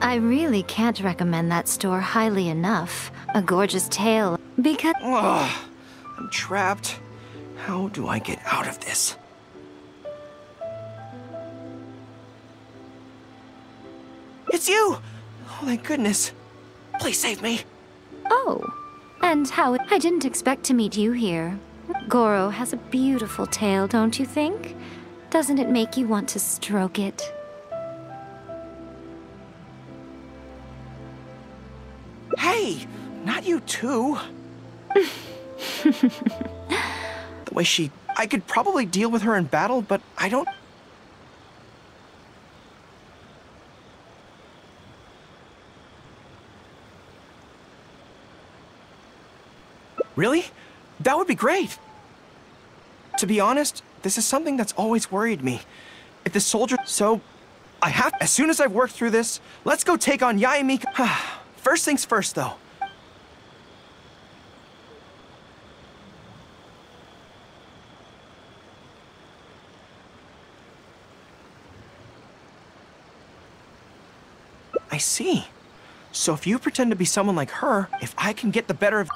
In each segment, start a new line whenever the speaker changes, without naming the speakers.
I really can't recommend that store highly enough. A gorgeous tale, because-
Ugh, I'm trapped. How do I get out of this? It's you! Oh, thank goodness. Please save me.
Oh, and how- I didn't expect to meet you here. Gorou has a beautiful tail, don't you think? Doesn't it make you want to stroke it?
Hey, not you too. the way she... I could probably deal with her in battle, but I don't... Really? That would be great. To be honest, this is something that's always worried me. If the soldier... So, I have... As soon as I've worked through this, let's go take on Yae Miko. first things first, though. I see. So if you pretend to be someone like her, if I can get the better of...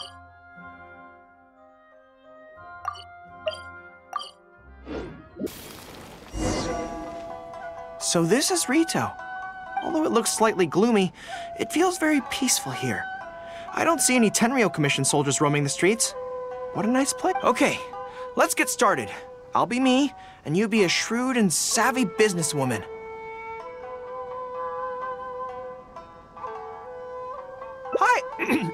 So this is Ritou. Although it looks slightly gloomy, it feels very peaceful here. I don't see any Tenryou Commission soldiers roaming the streets. What a nice place. Okay, let's get started. I'll be me, and you be a shrewd and savvy businesswoman. Hi!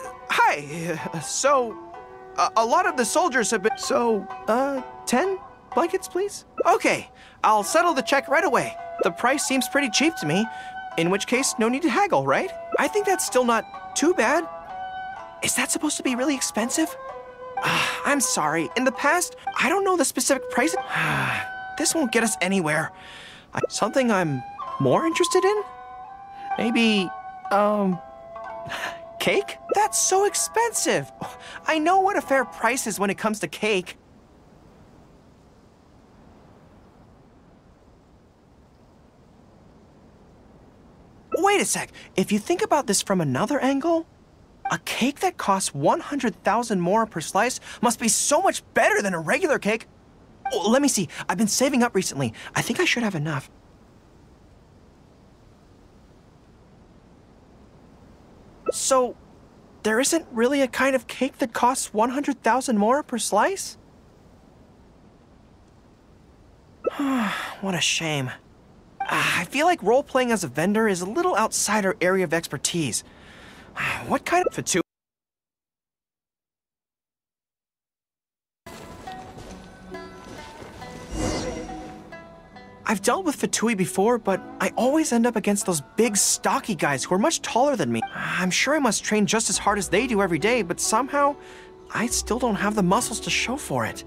Hi, so, a, a lot of the soldiers have been, so, uh, 10 blankets, please? Okay, I'll settle the check right away. The price seems pretty cheap to me, in which case, no need to haggle, right? I think that's still not too bad. Is that supposed to be really expensive? Uh, I'm sorry, in the past, I don't know the specific price. this won't get us anywhere. I, something I'm more interested in? Maybe, um, cake? That's so expensive. I know what a fair price is when it comes to cake. Wait a sec. If you think about this from another angle, a cake that costs 100,000 more per slice must be so much better than a regular cake. Oh, let me see. I've been saving up recently. I think I should have enough. So, there isn't really a kind of cake that costs 100,000 more per slice? what a shame. Ah, I feel like role-playing as a vendor is a little outside our area of expertise. What kind of fatu- I've dealt with Fatui before, but I always end up against those big, stocky guys who are much taller than me. I'm sure I must train just as hard as they do every day, but somehow, I still don't have the muscles to show for it.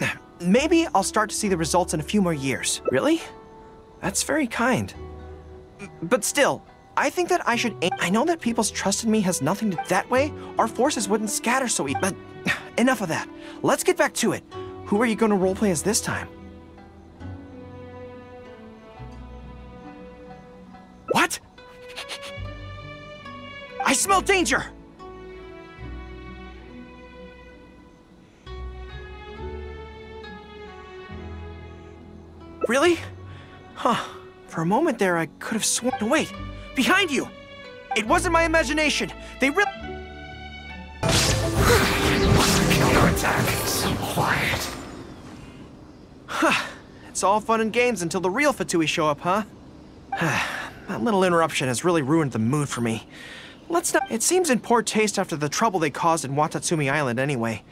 Maybe I'll start to see the results in a few more years. Really? That's very kind. But still, I think that I should I know that people's trust in me has nothing to that way, our forces wouldn't scatter so easily. But enough of that. Let's get back to it. Who are you going to roleplay as this time? What? I smell danger! Really? Huh. For a moment there, I could have sworn. No, wait! Behind you! It wasn't my imagination! They really.
Counterattack. So quiet.
Huh. It's all fun and games until the real Fatui show up, huh? that little interruption has really ruined the mood for me. Let's not. It seems in poor taste after the trouble they caused in Watatsumi Island, anyway.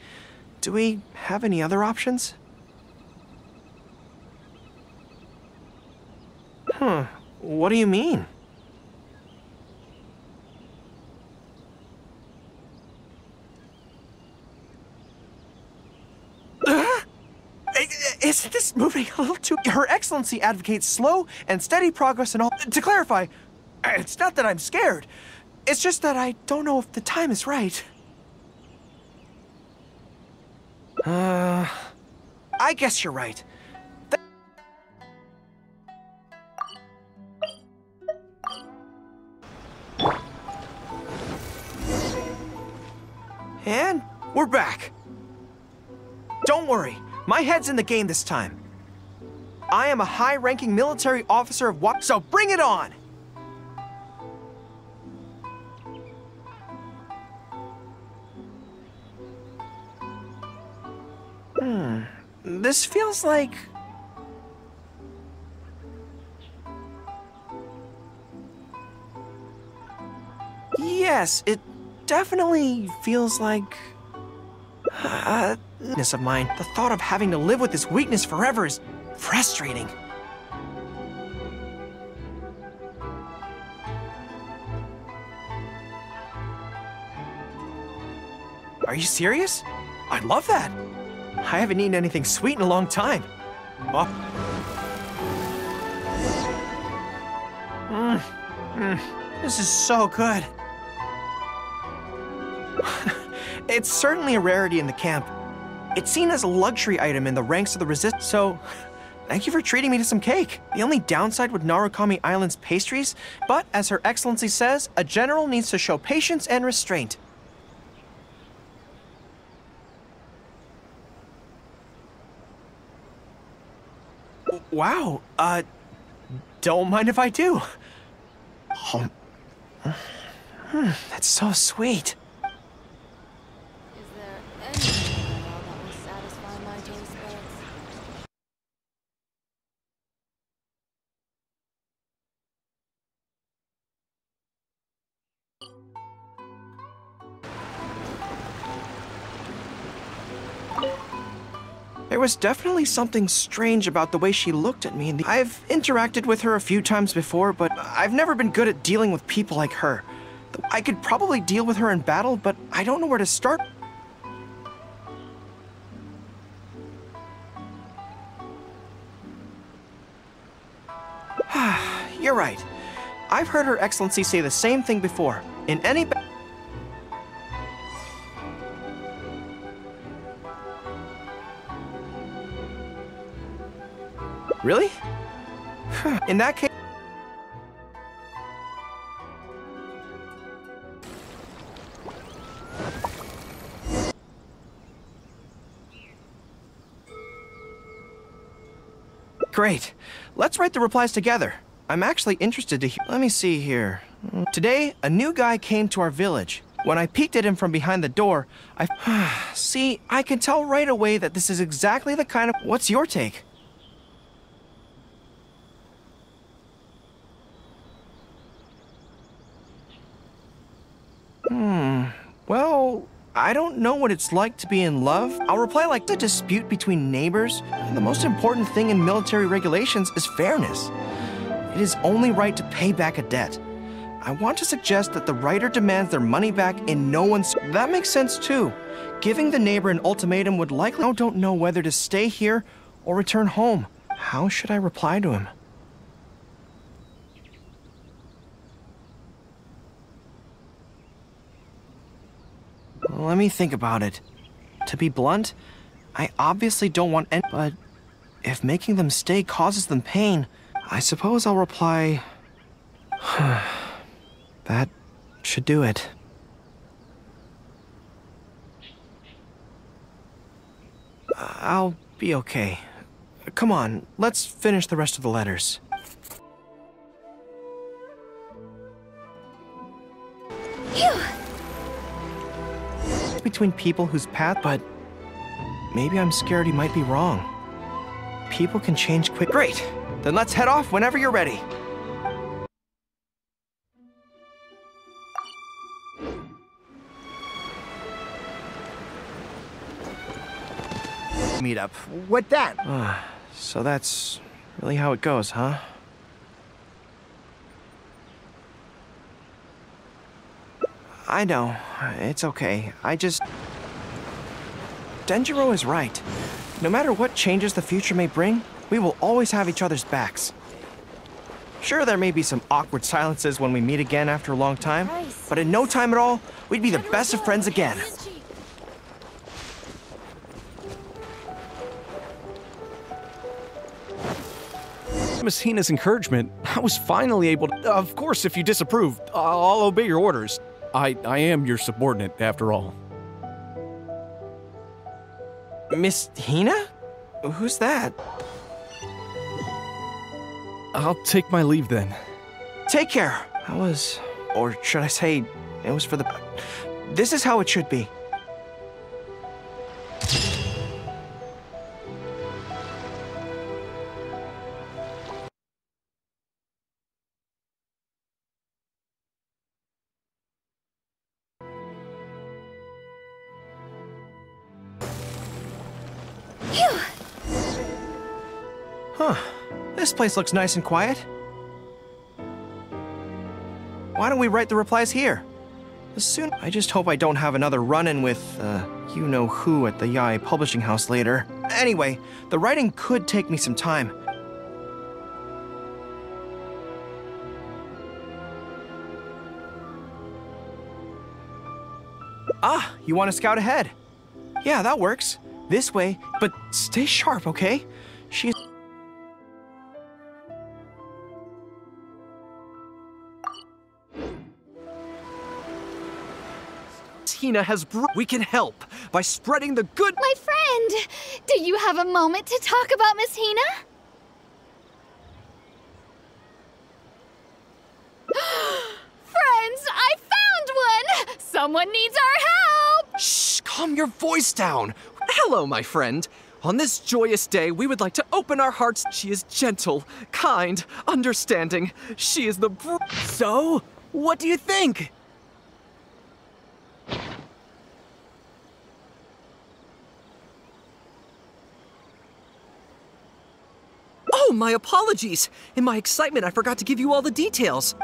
Do we have any other options? Huh. What do you mean? Isn't this moving a little too... Her Excellency advocates slow and steady progress and all... To clarify, it's not that I'm scared. It's just that I don't know if the time is right. Uh, I guess you're right. And we're back. Don't worry, my head's in the game this time. I am a high-ranking military officer of what? So bring it on! Hmm. This feels like... Yes, it definitely feels like... Uh, weakness of mine. The thought of having to live with this weakness forever is frustrating. Are you serious? I love that. I haven't eaten anything sweet in a long time. Oh. Mm, mm, this is so good. it's certainly a rarity in the camp. It's seen as a luxury item in the ranks of the resist, so thank you for treating me to some cake. The only downside with Narukami Island's pastries, but as Her Excellency says, a general needs to show patience and restraint. Wow, uh, don't mind if I do. Oh, mm, that's so sweet. Was definitely something strange about the way she looked at me. I've interacted with her a few times before, but I've never been good at dealing with people like her. I could probably deal with her in battle, but I don't know where to start. You're right. I've heard Her Excellency say the same thing before. In any Really? In that case... Great. Let's write the replies together. I'm actually interested to hear. Let me see here. Today, a new guy came to our village. When I peeked at him from behind the door, I. see, I can tell right away that this is exactly the kind of. What's your take? Hmm. Well, I don't know what it's like to be in love. I'll reply like the dispute between neighbors. The most important thing in military regulations is fairness. It is only right to pay back a debt. I want to suggest that the writer demands their money back in no one's. That makes sense too. Giving the neighbor an ultimatum would likely. I don't know whether to stay here or return home. How should I reply to him? Let me think about it. To be blunt, I obviously don't want any, but if making them stay causes them pain, I suppose I'll reply. that should do it. I'll be okay. Come on, let's finish the rest of the letters. Between people whose path, but maybe I'm scared he might be wrong. People can change quick. Great! Then let's head off whenever you're ready. Meetup.
What that?
Ah, so that's really how it goes, huh? I know. Uh, it's okay. I just... Denjiro is right. No matter what changes the future may bring, we will always have each other's backs. Sure, there may be some awkward silences when we meet again after a long time, but in no time at all, we'd be the best of friends again.
Miss Hina's encouragement, I was finally able to... Of course, if you disapprove, I'll obey your orders. I, I am your subordinate, after all.
Miss Hina? Who's that?
I'll take my leave then.
Take care. I was, or should I say, it was for the. This is how it should be. Place looks nice and quiet. Why don't we write the replies here? Soon, I just hope I don't have another run-in with, uh, you know who at the Yae Publishing House later. Anyway, the writing could take me some time. Ah, you want to scout ahead? Yeah, that works. This way, but stay sharp, okay?
Has we can help by spreading the good
My friend, do you have a moment to talk about Miss Hina? Friends, I found one! Someone needs our help!
Shh, calm your voice down. Hello, my friend. On this joyous day, we would like to open our hearts. She is gentle, kind, understanding. She is the br-
So, what do you think?
Oh, my apologies. In my excitement, I forgot to give you all the details.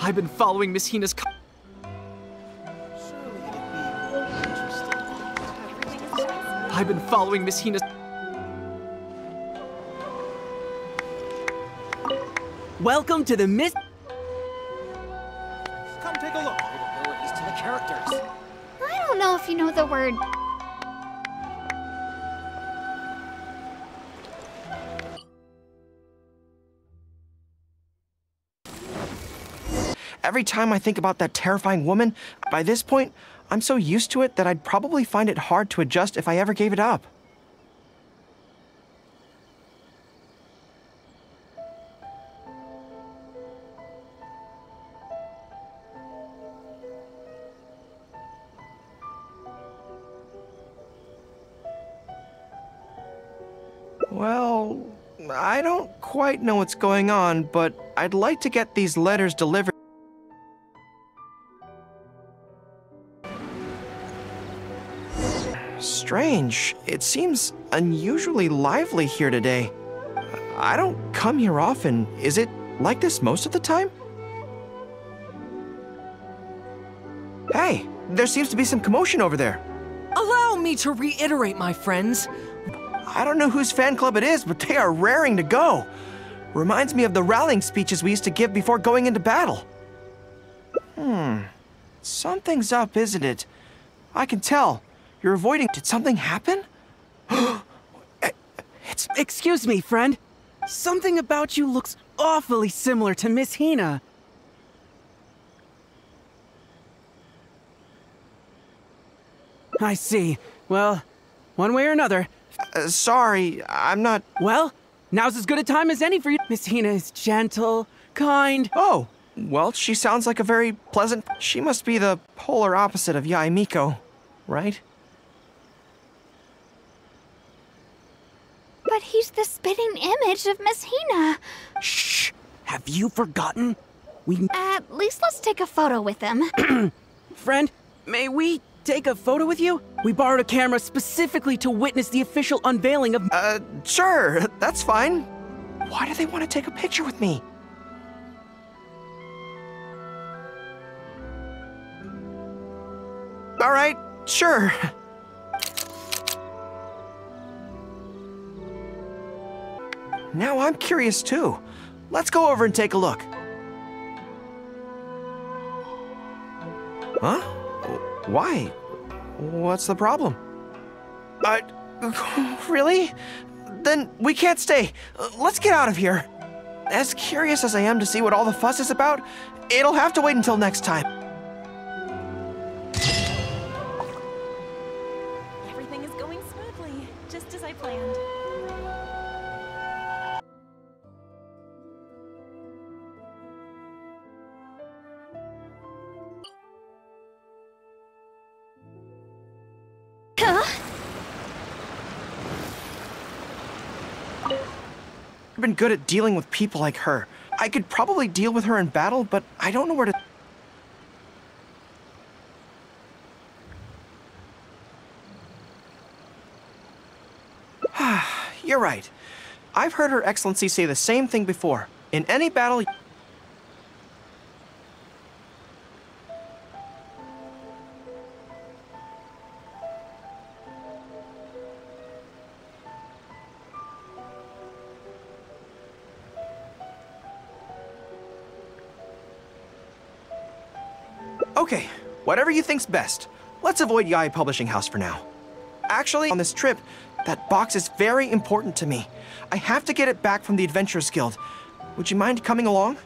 I've been following Miss Hina's. Co- I've been following Miss Hina's.
Welcome to the Miss.
Come take a look. Abilities to the characters.
I don't know if you know the word.
Every time I think about that terrifying woman, by this point, I'm so used to it that I'd probably find it hard to adjust if I ever gave it up. Well, I don't quite know what's going on, but I'd like to get these letters delivered. Strange. It seems unusually lively here today. I don't come here often. Is it like this most of the time? Hey, there seems to be some commotion over there.
Allow me to reiterate, my friends.
I don't know whose fan club it is, but they are raring to go. Reminds me of the rallying speeches we used to give before going into battle. Hmm. Something's up, isn't it? I can tell. You're avoiding. Did something happen? it's.
Excuse me, friend. Something about you looks awfully similar to Miss Hina. I see. Well, one way or another.
Uh, sorry, I'm not.
Well, now's as good a time as any for you. Miss Hina is gentle, kind.
Oh, well, she sounds like a very pleasant. She must be the polar opposite of Yae Miko, right?
But he's the spitting image of Miss Hina.
Shh! Have you forgotten? We.
At least let's take a photo with him.
Friend, may we take a photo with you? We borrowed a camera specifically to witness the official unveiling of.
Uh, sure, that's fine. Why do they want to take a picture with me? All right, sure. Now I'm curious too. Let's go over and take a look. Huh? Why? What's the problem? Uh, really? then we can't stay. Let's get out of here. As curious as I am to see what all the fuss is about, it'll have to wait until next time. Been good at dealing with people like her. I could probably deal with her in battle, but I don't know where to. You're right. I've heard Her Excellency say the same thing before. In any battle, you think's best. Let's avoid Yae Publishing House for now. Actually, on this trip, that box is very important to me. I have to get it back from the Adventurers Guild. Would you mind coming along?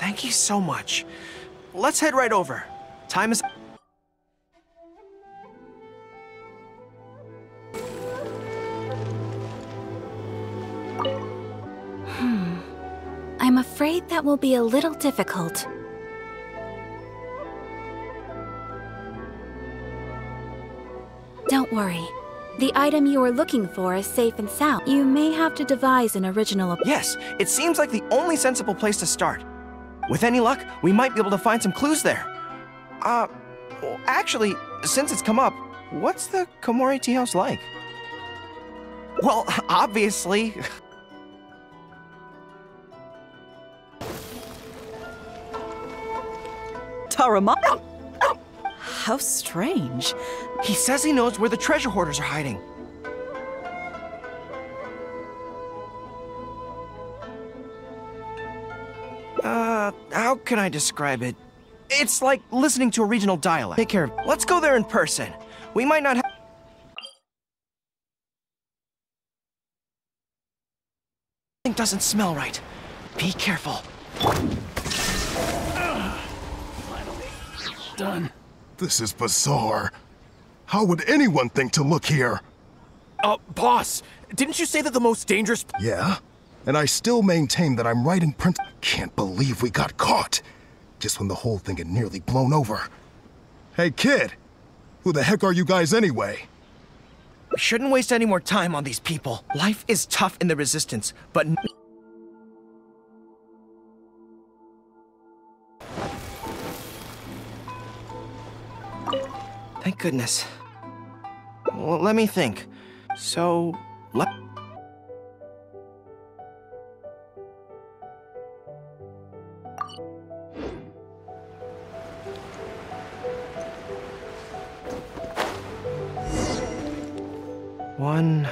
Thank you so much. Let's head right over. Time is. Hmm.
I'm afraid that will be a little difficult. Worry. The item you are looking for is safe and sound. You may have to devise an original.
Yes, it seems like the only sensible place to start. With any luck, we might be able to find some clues there. Uh, well, actually, since it's come up, what's the Komori tea house like? Well, obviously.
Taroumaru? How strange.
He says he knows where the treasure hoarders are hiding. Uh, how can I describe it? It's like listening to a regional dialect. Take care of Let's go there in person. We might not have. It doesn't smell right. Be careful.
Finally, done. This is bizarre. How would anyone think to look here?
Uh, boss, didn't you say that the most dangerous.
Yeah? And I still maintain that I'm right in print. Can't believe we got caught. Just when the whole thing had nearly blown over. Hey, kid! Who the heck are you guys anyway?
We shouldn't waste any more time on these people. Life is tough in the Resistance, but. Thank goodness. Well, let me think. So, let. One,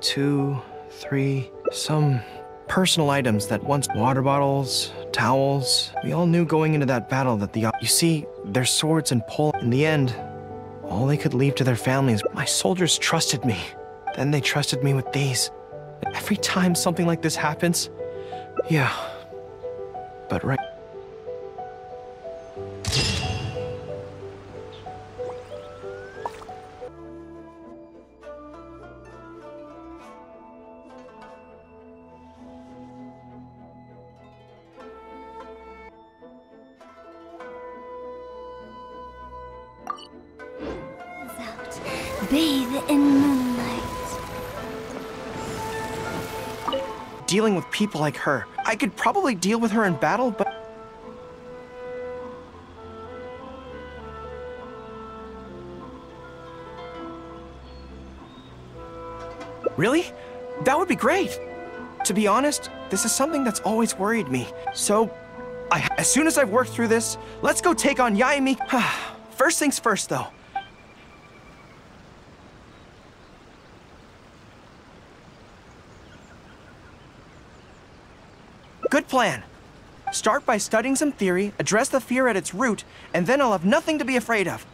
two, three, some personal items that once water bottles, towels. We all knew going into that battle that the. You see, their swords and pole. In the end, all they could leave to their families. My soldiers trusted me. Then they trusted me with these. Every time something like this happens, yeah. But right.
In moonlight.
Dealing with people like her. I could probably deal with her in battle, but. Really? That would be great. To be honest, this is something that's always worried me. So, I, as soon as I've worked through this, let's go take on Yaimi. first things first, though. Good plan. Start by studying some theory, address the fear at its root, and then I'll have nothing to be afraid of.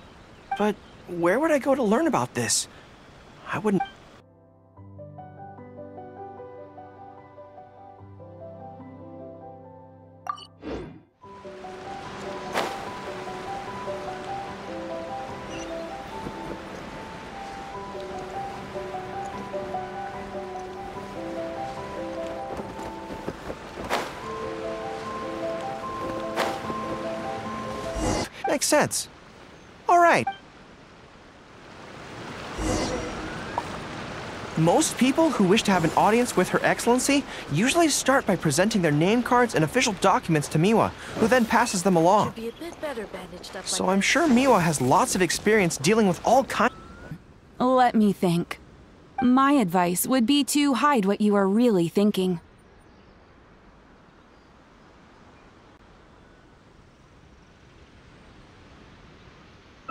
But where would I go to learn about this? I wouldn't. Makes sense. All right. Most people who wish to have an audience with Her Excellency usually start by presenting their name cards and official documents to Miwa, who then passes them along.
Be a bit better bandaged up
So
like
I'm
this.
sure Miwa has lots of experience dealing with all kinds.
Let me think. My advice would be to hide what you are really thinking.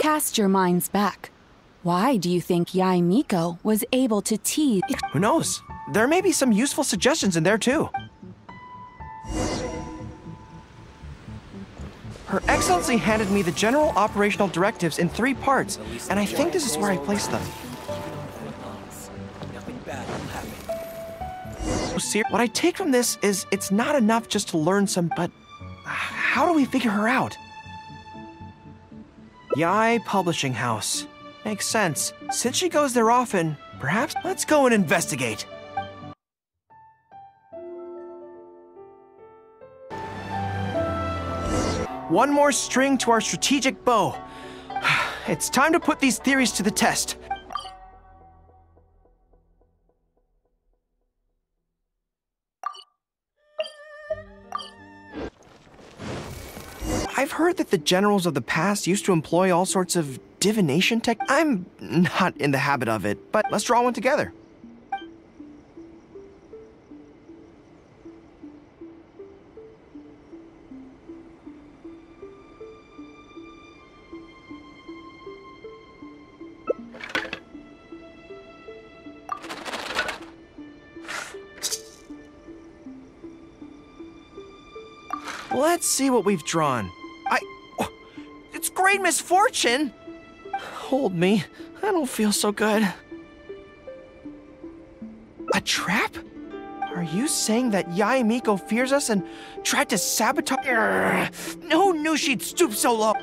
Cast your minds back. Why do you think Yae Miko was able to tease?
Who knows? There may be some useful suggestions in there too. Her Excellency handed me the general operational directives in three parts, and I think this is where I placed them. What I take from this is it's not enough just to learn some, but uh, how do we figure her out? Yae Publishing House. Makes sense. Since she goes there often, perhaps let's go and investigate. One more string to our strategic bow. It's time to put these theories to the test. I've heard that the generals of the past used to employ all sorts of divination tech. I'm not in the habit of it, but let's draw one together. Let's see what we've drawn. Great misfortune! Hold me. I don't feel so good. A trap? Are you saying that Yae Miko fears us and tried to sabotage? Who knew she'd stoop so low?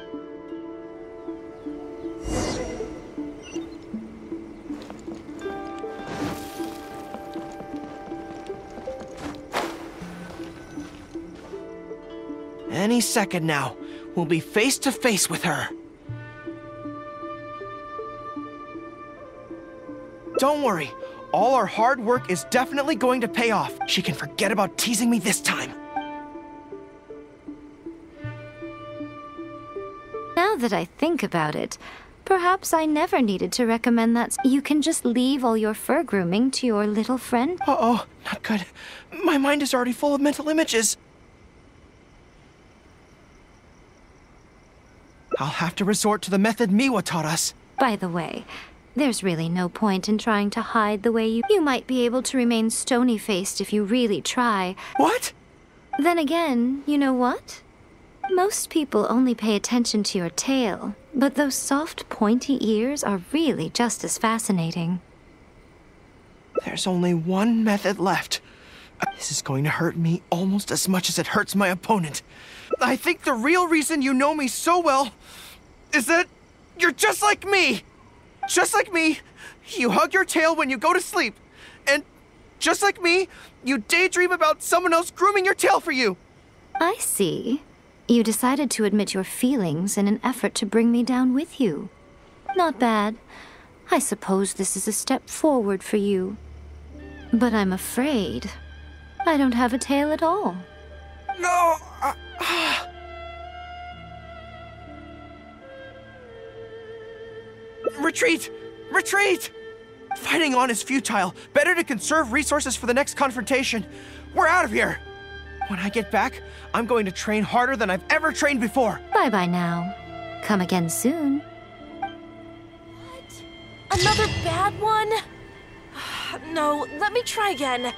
Any second now, we'll be face to face with her. Don't worry, all our hard work is definitely going to pay off. She can forget about teasing me this time.
Now that I think about it, perhaps I never needed to recommend that. You can just leave all your fur grooming to your little friend.
Uh oh, not good. My mind is already full of mental images. I'll have to resort to the method Miwa taught us.
By the way, there's really no point in trying to hide the way you. You might be able to remain stony faced if you really try.
What?
Then again, you know what? Most people only pay attention to your tail, but those soft, pointy ears are really just as fascinating.
There's only one method left. This is going to hurt me almost as much as it hurts my opponent. I think the real reason you know me so well is that you're just like me. Just like me, you hug your tail when you go to sleep. And just like me, you daydream about someone else grooming your tail for you.
I see. You decided to admit your feelings in an effort to bring me down with you. Not bad. I suppose this is a step forward for you. But I'm afraid I don't have a tail at all.
No. Uh, Retreat! Retreat! Fighting on is futile. Better to conserve resources for the next confrontation. We're out of here! When I get back, I'm going to train harder than I've ever trained before.
Bye bye now. Come again soon. What?
Another bad one? No, let me try again.